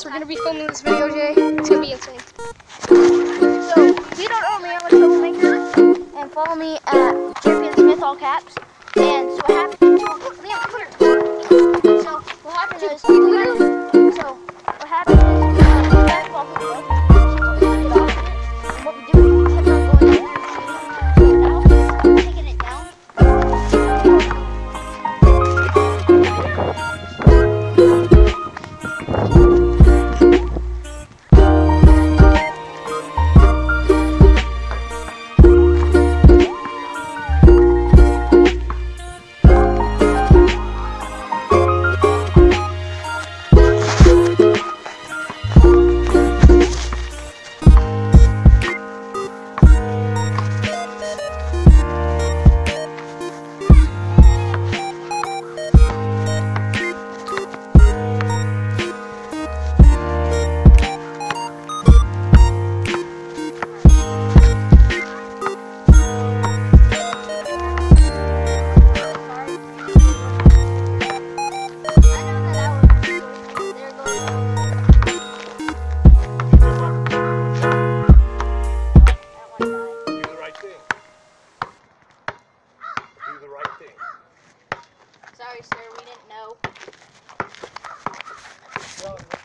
guys, we're gonna be filming this video, Jay. It's gonna be insane. So, if you don't know me, I'm a troublemaker, and follow me at Champion Smith, all caps. And so what happened? Right thing. Do the right thing. Sorry, sir, we didn't know. Well, back towards broken.